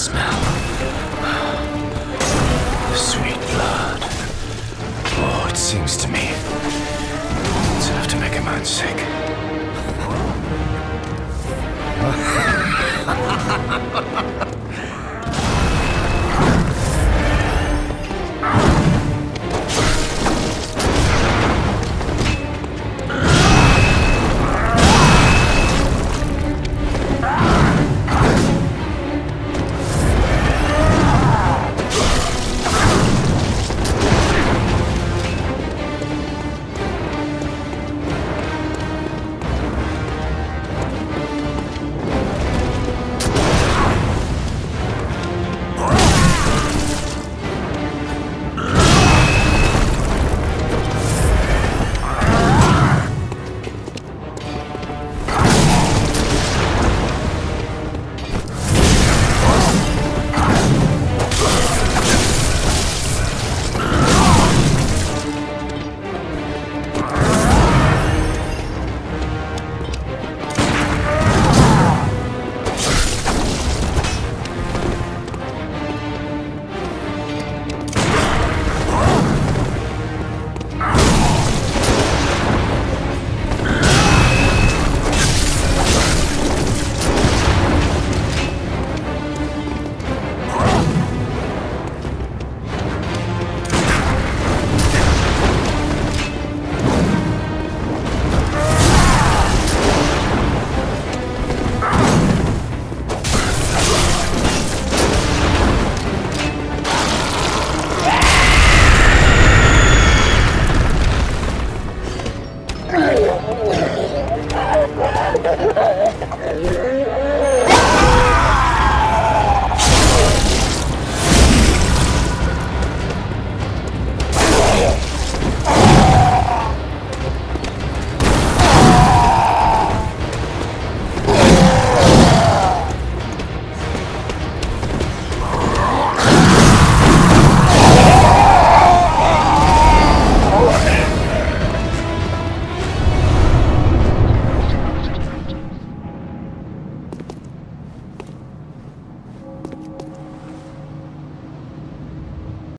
smell? The sweet blood. Oh, it seems to me. It's enough to make a man sick.